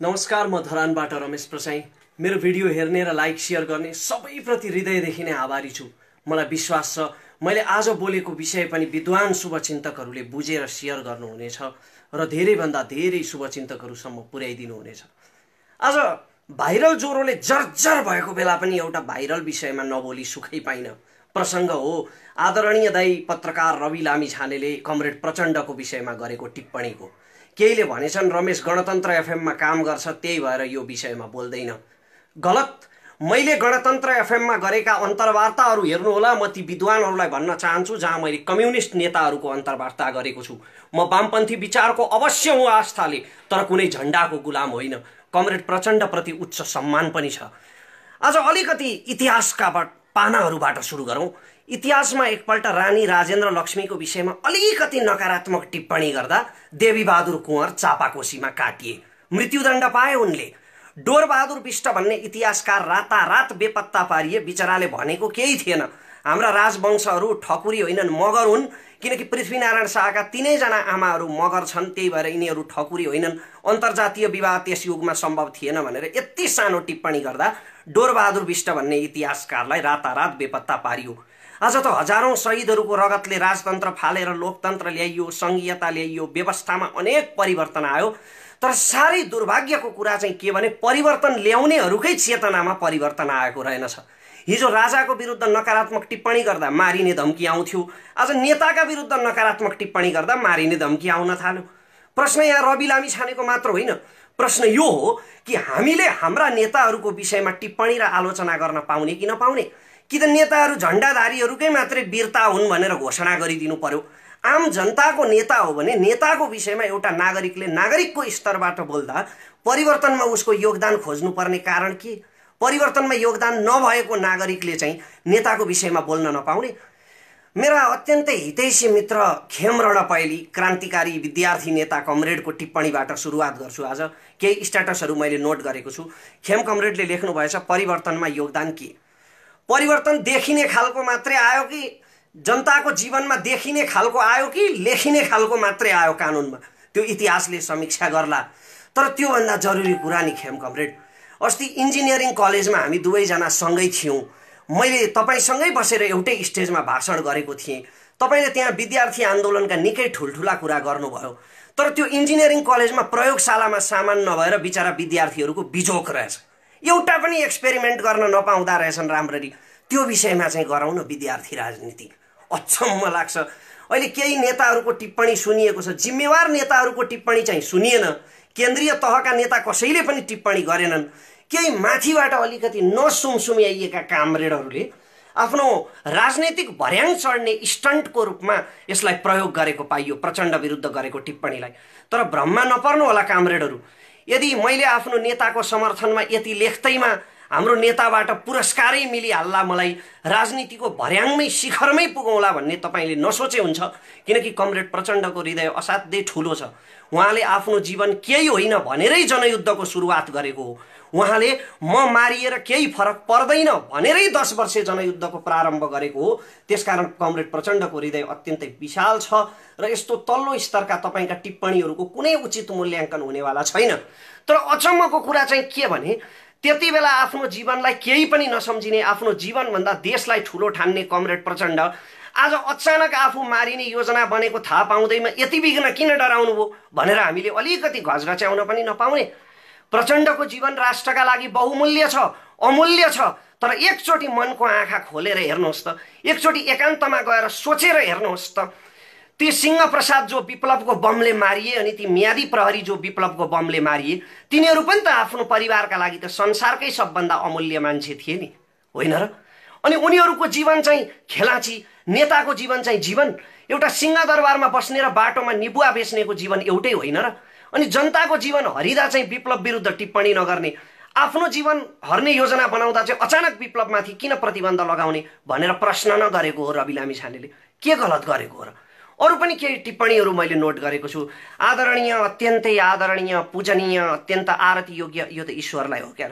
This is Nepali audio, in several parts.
नमस्कार म धरानबाट रमेश प्रसाई। मेरो भिडियो हेर्ने र लाइक सेयर गर्ने सबैप्रति हृदयदेखि नै आभारी छु। मलाई विश्वास छ मैले आज बोलेको विषय पनि विद्वान शुभचिन्तकहरूले बुझेर सेयर गर्नुहुनेछ र धेरैभन्दा धेरै शुभचिन्तकहरूसम्म पुर्याइदिनु हुनेछ आज भाइरल ज्वरोले जर्जर भएको बेला पनि एउटा भाइरल विषयमा नबोली सुखै पाइन। प्रसङ्ग हो आदरणीय दाई पत्रकार रवि लामी छानेले कमरेड प्रचण्डको विषयमा गरेको टिप्पणीको। केहीले भनेछन् रमेश गणतन्त्र एफएममा काम गर्छ त्यही भएर यो विषयमा बोल्दैन। गलत। मैले गणतन्त्र एफएममा गरेका अन्तर्वार्ताहरू हेर्नुहोला। म ती विद्वानहरूलाई भन्न चाहन्छु जहाँ मैले कम्युनिस्ट नेताहरूको अन्तर्वार्ता गरेको छु। म वामपन्थी विचारको अवश्य हुँ आस्थाले तर कुनै झन्डाको गुलाम होइन। कमरेड प्रचण्डप्रति उच्च सम्मान पनि छ। आज अलिकति इतिहासका पानाहरूबाट सुरु गरौँ। इतिहासमा एकपल्ट रानी राजेन्द्र लक्ष्मीको विषयमा अलिकति नकारात्मक टिप्पणी गर्दा देवीबहादुर कुँवर चापाकोसीमा काटिए। मृत्युदण्ड पाए उनले। डोरबहादुर विष्ट भन्ने इतिहासकार रातारात बेपत्ता पारिए बिचराले भनेको केही थिएन। हाम्रा राजवंशहरू ठकुरी होइनन् मगर हुन् किनकि पृथ्वीनारायण शाहका तिनैजना आमाहरू मगर छन् त्यही भएर यिनीहरू ठकुरी होइनन्। अन्तर्जातीय विवाह त्यस युगमा सम्भव थिएन भनेर यति सानो टिप्पणी गर्दा डोरबहादुर विष्ट भन्ने इतिहासकारलाई रातारात बेपत्ता पारियो। आज त हजारौँ शहीदहरूको रगतले राजतन्त्र फालेर लोकतन्त्र ल्याइयो सङ्घीयता ल्याइयो व्यवस्थामा अनेक परिवर्तन आयो। तर साह्रै दुर्भाग्यको कुरा चाहिँ के भने परिवर्तन ल्याउनेहरूकै चेतनामा परिवर्तन आएको रहेनछ। हिजो राजाको विरुद्ध नकारात्मक टिप्पणी गर्दा मारिने धम्की आउँथ्यो। आज नेताका विरुद्ध नकारात्मक टिप्पणी गर्दा मारिने धम्की आउन थाल्यो। प्रश्न यहाँ रवि लामी छानेको मात्र होइन। प्रश्न यो हो कि हामीले हाम्रा नेताहरूको विषयमा टिप्पणी र आलोचना गर्न पाउने कि नपाउने? कि त नेताहरू झन्डाधारीहरूकै मात्रै वीरता हुन् भनेर घोषणा गरिदिनु पर्यो। आम जनताको नेता हो भने नेताको विषयमा एउटा नागरिकले नागरिकको स्तरबाट बोल्दा परिवर्तनमा उसको योगदान खोज्नुपर्ने कारण के? परिवर्तनमा योगदान नभएको नागरिकले चाहिँ नेताको विषयमा बोल्न नपाउने। मेरा अत्यन्तै हितैषी मित्र खेमरण पैली क्रान्तिकारी विद्यार्थी नेता कमरेडको टिप्पणीबाट सुरुवात गर्छु आज। केही स्ट्याटसहरू मैले नोट गरेको छु। खेम कमरेडले लेख्नुभएछ परिवर्तनमा योगदान के? परिवर्तन देखिने खालको मात्रै आयो कि? जनताको जीवनमा देखिने खालको आयो कि लेखिने खालको मात्रै आयो कानुनमा? त्यो इतिहासले समीक्षा गर्ला। तर त्योभन्दा जरुरी कुरा नि खेम कमरेड अस्ति इन्जिनियरिङ कलेजमा हामी दुवैजना सँगै थियौँ। मैले तपाईँसँगै बसेर एउटै स्टेजमा भाषण गरेको थिएँ। तपाईँले त्यहाँ विद्यार्थी आन्दोलनका निकै ठुल्ठुला कुरा गर्नुभयो। तर त्यो इन्जिनियरिङ कलेजमा प्रयोगशालामा सामान नभएर बिचरा विद्यार्थीहरूको बिजोक रहेछ। एउटा पनि एक्सपेरिमेन्ट गर्न नपाउँदा रहेछन् राम्ररी। त्यो विषयमा चाहिँ गरौँ न विद्यार्थी राजनीति। अचम्म लाग्छ। अहिले केही नेताहरूको टिप्पणी सुनिएको छ। जिम्मेवार नेताहरूको टिप्पणी चाहिँ सुनिएन। केन्द्रीय तहका नेता कसैले पनि टिप्पणी गरेनन्। केही माथिबाट अलिकति नसुमसुम्याइएका कामरेडहरूले आफ्नो राजनैतिक भर्याङ चढ्ने स्टन्टको रूपमा यसलाई प्रयोग गरेको पाइयो प्रचण्ड विरुद्ध गरेको टिप्पणीलाई। तर भ्रममा नपर्नु होला कामरेडहरू। यदि मैले आफ्नो नेताको समर्थनमा यति लेख्दैमा हाम्रो नेताबाट पुरस्कारै मिलिहाल्ला मलाई राजनीतिको भर्याङमै शिखरमै पुगौँला भन्ने तपाईँले नसोचे हुन्छ। किनकि कमरेड प्रचण्डको हृदय असाध्यै ठुलो छ। उहाँले आफ्नो जीवन केही होइन भनेरै जनयुद्धको सुरुवात गरेको हो। उहाँले म मारिएर केही फरक पर्दैन भनेरै दस वर्षे जनयुद्धको प्रारम्भ गरेको हो। त्यसकारण कमरेड प्रचण्डको हृदय अत्यन्तै विशाल छ र यस्तो तल्लो स्तरका तपाईँका टिप्पणीहरूको कुनै उचित मूल्याङ्कन हुनेवाला छैन। तर अचम्मको कुरा चाहिँ के भने त्यति बेला आफ्नो जीवनलाई केही पनि नसम्झिने आफ्नो जीवनभन्दा देशलाई ठुलो ठान्ने कमरेड प्रचण्ड। आज अचानक आफू मारिने योजना बनेको थाहा पाउँदैमा यति बिघ्न किन डराउनु भयो भनेर हामीले अलिकति घचघच्याउन पनि नपाउने। प्रचण्डको जीवन राष्ट्रका लागि बहुमूल्य छ अमूल्य छ तर एकचोटि मनको आँखा खोलेर हेर्नुहोस् त एकचोटि एकान्तमा गएर सोचेर हेर्नुहोस् त। ती सिंह प्रसाद जो विप्लवको बमले मारिए अनि ती म्यादी प्रहरी जो विप्लवको बमले मारिए तिनीहरू पनि त आफ्नो परिवारका लागि त संसारकै सबभन्दा अमूल्य मान्छे थिए नि। होइन र? अनि उनीहरूको जीवन चाहिँ खेलाची नेताको जीवन चाहिँ जीवन एउटा सिंहदरबारमा बस्ने र बाटोमा निबुवा बेच्नेको जीवन एउटै होइन र? अनि जनताको जीवन हरिदा चाहिँ विप्लव विरुद्ध टिप्पणी नगर्ने आफ्नो जीवन हर्ने योजना बनाउँदा चाहिँ अचानक विप्लवमाथि किन प्रतिबन्ध लगाउने भनेर प्रश्न नगरेको हो रवि लामी छानेले के गलत गरेको हो र? अरू पनि केही टिप्पणीहरू मैले नोट गरेको छु। आदरणीय अत्यन्तै आदरणीय पूजनीय अत्यन्त आरती योग्य यो त ईश्वरलाई हो क्या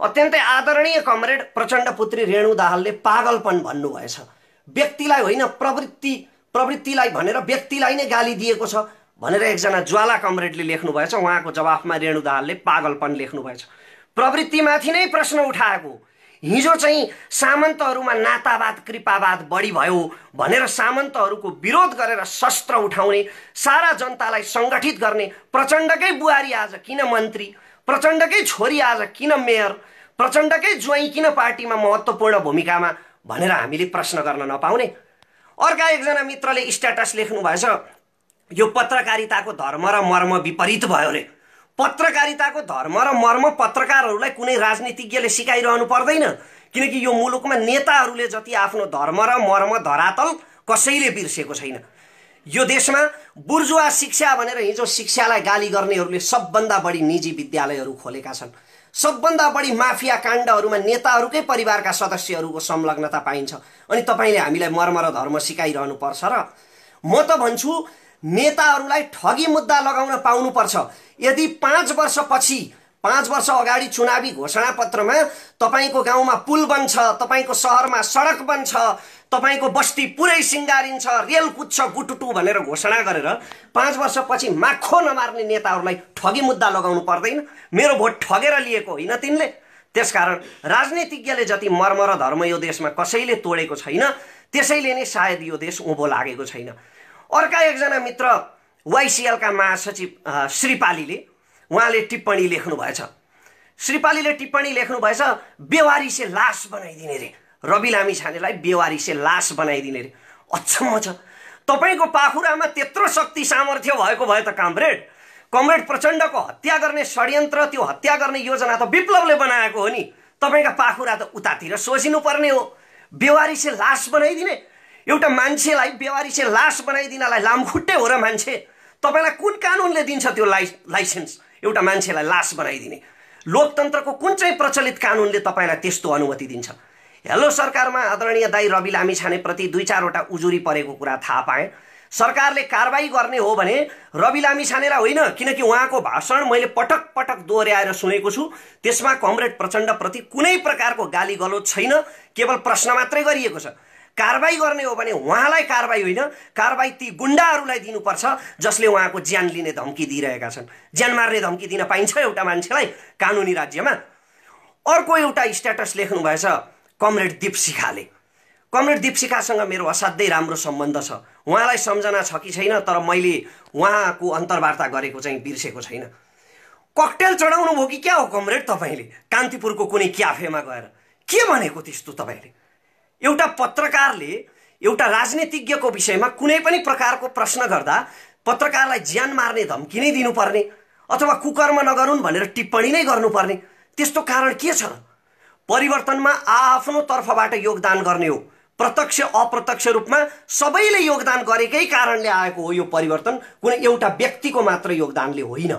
अत्यन्तै आदरणीय कमरेड प्रचण्ड पुत्री रेणु दाहालले पागलपन भन्नुभएछ। व्यक्तिलाई होइन प्रवृत्ति प्रवृत्तिलाई भनेर व्यक्तिलाई नै गाली दिएको छ भनेर एकजना ज्वाला कमरेडले लेख्नुभएछ। उहाँको जवाफमा रेणु दाहालले पागलपन लेख्नुभएछ। प्रवृत्तिमाथि नै प्रश्न उठाएको। हिजो चाहिँ सामन्तहरूमा नातावाद कृपावाद बढी भयो भनेर सामन्तहरूको विरोध गरेर शस्त्र उठाउने सारा जनतालाई सङ्गठित गर्ने प्रचण्डकै बुहारी आज किन मन्त्री प्रचण्डकै छोरी आज किन मेयर प्रचण्डकै ज्वाइँ किन पार्टीमा महत्त्वपूर्ण भूमिकामा भनेर हामीले प्रश्न गर्न नपाउने। अर्का एकजना मित्रले स्ट्याटस लेख्नु भएछ यो पत्रकारिताको धर्म र मर्म विपरीत भयो अरे पत्रकारिताको धर्म र मर्म पत्रकारहरूलाई कुनै राजनीतिज्ञले सिकाइरहनु पर्दैन। किनकि यो मुलुकमा नेताहरूले जति आफ्नो धर्म र मर्म धरातल कसैले बिर्सेको छैन। यो देशमा बुर्जुवा शिक्षा भनेर हिजो शिक्षालाई गाली गर्नेहरूले सबभन्दा बढी निजी विद्यालयहरू खोलेका छन्। सबभन्दा बढी माफिया काण्डहरूमा नेताहरूकै परिवारका सदस्यहरूको संलग्नता पाइन्छ। अनि तपाईँले हामीलाई मर्म र धर्म सिकाइरहनु पर्छ र म त भन्छु नेताहरूलाई ठगी मुद्दा लगाउन पाउनुपर्छ। यदि पाँच वर्षपछि पाँच वर्ष अगाडि चुनावी घोषणापत्रमा तपाईँको गाउँमा पुल बन्छ तपाईँको सहरमा सडक बन्छ तपाईँको बस्ती पुरै सिङ्गारिन्छ रेल कुद्छ गुटुटु भनेर घोषणा गरेर पाँच वर्षपछि माखो नमार्ने नेताहरूलाई ठगी मुद्दा लगाउनु पर्दैन। मेरो भोट ठगेर लिएको होइन तिनले। त्यसकारण राजनीतिज्ञले जति मर्म र धर्म यो देशमा कसैले तोडेको छैन त्यसैले नै सायद यो देश उँभो लागेको छैन। अर्का एकजना मित्र वाइसिएलका महासचिव श्रीपालीले उहाँले टिप्पणी लेख्नु भएछ श्रीपालीले टिप्पणी लेख्नु भएछ बेवारिसे लास बनाइदिने रे। रवि लामी छानेलाई बेवारिसे लास बनाइदिने रे। अचम्म छ। तपाईँको पाखुरामा त्यत्रो शक्ति सामर्थ्य भएको भए त कामरेड कमरेड प्रचण्डको हत्या गर्ने षड्यन्त्र त्यो हत्या गर्ने योजना त विप्लवले बनाएको हो नि। तपाईँका पाखुरा त उतातिर सोचिनु पर्ने हो बेवारिसे लास बनाइदिने एउटा मान्छेलाई बेवारिसे लास बनाइदिनलाई लामखुट्टे हो र मान्छे तपाईँलाई कुन कानुनले दिन्छ त्यो लाइ लाइसेन्स? एउटा मान्छेलाई लास बनाइदिने। लोकतन्त्रको कुन चाहिँ प्रचलित कानुनले तपाईँलाई त्यस्तो अनुमति दिन्छ? हेलो सरकारमा आदरणीय दाई रवि लामी छानेप्रति दुई चारवटा उजुरी परेको कुरा थाहा पाएँ। सरकारले कारवाही गर्ने हो भने रवि लामी छानेलाई होइन किनकि उहाँको भाषण मैले पटक पटक दोहोऱ्याएर सुनेको छु। त्यसमा कमरेड प्रचण्डप्रति कुनै प्रकारको गाली गलोच छैन केवल प्रश्न मात्रै गरिएको छ। कारवाही गर्ने हो भने उहाँलाई कारवाही होइन कारवाही ती गुन्डाहरूलाई दिनुपर्छ जसले उहाँको ज्यान लिने धम्की दिइरहेका छन्। ज्यान मार्ने धम्की दिन पाइन्छ एउटा मान्छेलाई कानुनी राज्यमा। अर्को एउटा स्ट्याटस लेख्नु भएछ कमरेड दिपशिखाले। कमरेड दिपशिखासँग मेरो असाध्यै राम्रो सम्बन्ध छ। उहाँलाई सम्झना छ कि छैन तर मैले उहाँको अन्तर्वार्ता गरेको चाहिँ बिर्सेको छैन। ककटेल चढाउनु भयो कि क्या हो कमरेड तपाईँले? कान्तिपुरको कुनै क्याफेमा गएर। के भनेको त्यस्तो तपाईँले? एउटा पत्रकारले एउटा राजनीतिज्ञको विषयमा कुनै पनि प्रकारको प्रश्न गर्दा पत्रकारलाई ज्यान मार्ने धम्की नै दिनुपर्ने अथवा कुकर्म नगरून् भनेर टिप्पणी नै गर्नुपर्ने। त्यस्तो कारण के छ? परिवर्तनमा आआफ्नो तर्फबाट योगदान गर्ने हो। प्रत्यक्ष अप्रत्यक्ष रूपमा सबैले योगदान गरेकै कारणले आएको हो यो परिवर्तन। कुनै एउटा व्यक्तिको मात्र योगदानले होइन।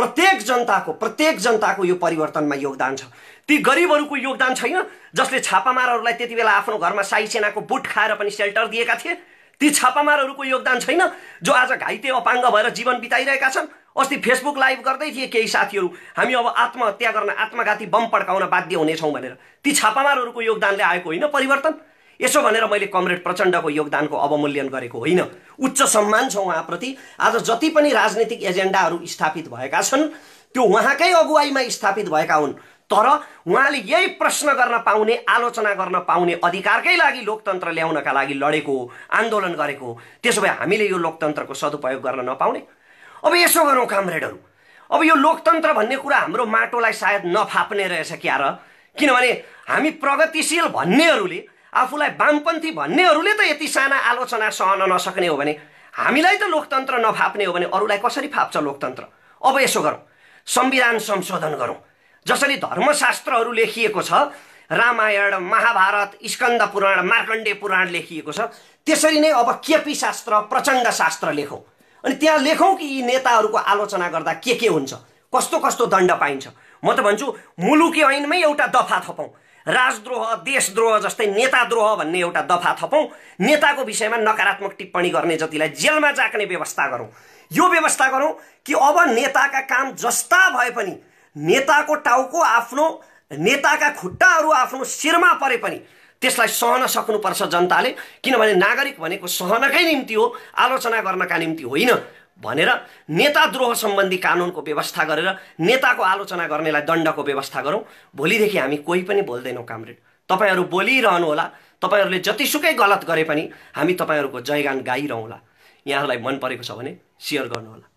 प्रत्येक जनताको प्रत्येक जनताको यो परिवर्तनमा योगदान छ। ती गरिबहरूको योगदान छैन जसले छापामारहरूलाई त्यति बेला आफ्नो घरमा साई सेनाको बुट खाएर पनि सेल्टर दिएका थिए। ती छापामारहरूको योगदान छैन जो आज घाइते अपाङ्ग भएर जीवन बिताइरहेका छन्। अस्ति फेसबुक लाइभ गर्दै थिए केही साथीहरू हामी अब आत्महत्या गर्न आत्मघाती बम पड्काउन बाध्य हुनेछौँ भनेर। ती छापामारहरूको योगदानले आएको होइन परिवर्तन। यसो भनेर मैले कमरेड प्रचण्डको योगदानको अवमूल्यन गरेको होइन। उच्च सम्मान छ उहाँप्रति। आज जति पनि राजनीतिक एजेन्डाहरू स्थापित भएका छन् त्यो उहाँकै अगुवाईमा स्थापित भएका हुन्। तर उहाँले यही प्रश्न गर्न पाउने आलोचना गर्न पाउने अधिकारकै लागि लोकतन्त्र ल्याउनका लागि लडेको आन्दोलन गरेको। त्यसो भए हामीले यो लोकतन्त्रको सदुपयोग गर्न नपाउने। अब यसो गरौँ कामरेडहरू। अब यो लोकतन्त्र भन्ने कुरा हाम्रो माटोलाई सायद नफाप्ने रहेछ क्या र किनभने हामी प्रगतिशील भन्नेहरूले आफूलाई वामपन्थी भन्नेहरूले त यति साना आलोचना सहन नसक्ने हो भने हामीलाई त लोकतन्त्र नफाप्ने हो भने अरूलाई कसरी फाप्छ लोकतन्त्र? अब यसो गरौँ। संविधान संशोधन गरौँ। जसरी धर्मशास्त्रहरू लेखिएको छ रामायण महाभारत स्कन्द पुराण मार्कण्डे पुराण लेखिएको छ त्यसरी नै अब केपी शास्त्र प्रचण्ड शास्त्र लेखौँ। अनि त्यहाँ लेखौँ कि यी नेताहरूको आलोचना गर्दा के के हुन्छ? कस्तो कस्तो दण्ड पाइन्छ? म त भन्छु मुलुकी ऐनमै एउटा दफा थपौँ। राजद्रोह देशद्रोह जस्तै नेताद्रोह भन्ने एउटा दफा थपौँ। नेताको विषयमा नकारात्मक टिप्पणी गर्ने जतिलाई जेलमा जाक्ने व्यवस्था गरौँ। यो व्यवस्था गरौँ कि अब नेताका काम जस्ता भए पनि नेताको टाउको आफ्नो नेताका खुट्टाहरू आफ्नो शिरमा परे पनि त्यसलाई सहन सक्नुपर्छ जनताले। किनभने नागरिक भनेको सहनकै निम्ति हो आलोचना गर्नका निम्ति होइन। भनेर नेताद्रोह सम्बन्धी कानुनको व्यवस्था गरेर नेताको आलोचना गर्नेलाई दण्डको व्यवस्था गरौँ। भोलिदेखि हामी कोही पनि बोल्दैनौँ कामरेड। तपाईँहरू बोलिरहनु होला तपाईँहरूले जतिसुकै गलत गरे पनि हामी तपाईँहरूको जयगान गाइरहँला। यहाँहरूलाई मन परेको छ भने सेयर गर्नुहोला।